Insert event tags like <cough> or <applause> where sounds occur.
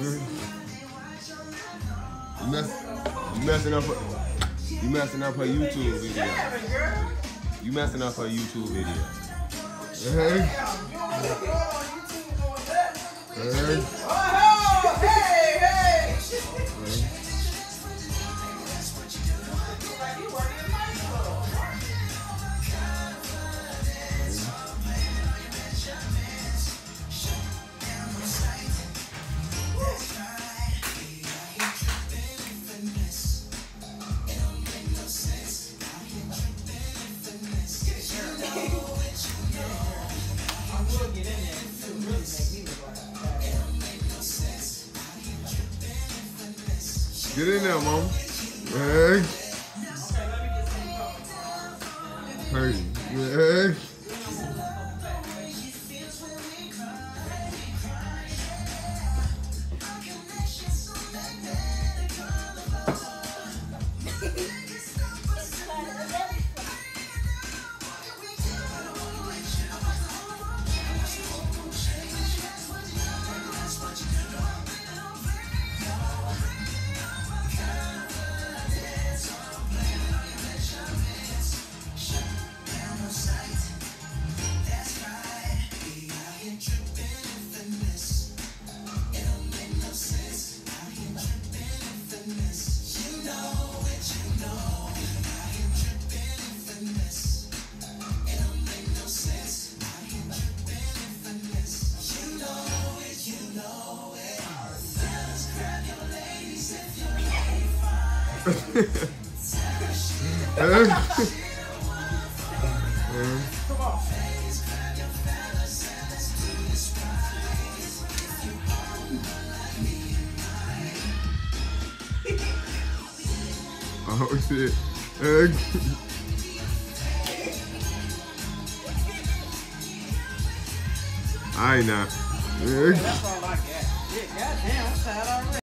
You, mess, you messing up her, you messing up her YouTube video. You messing up her YouTube video. Hey. Hey. Get in there, mom. Hey. Hey. Hey. <laughs> Oh shit. Hey. Alright now. Hey. That's all I. Yeah, goddamn, tired already.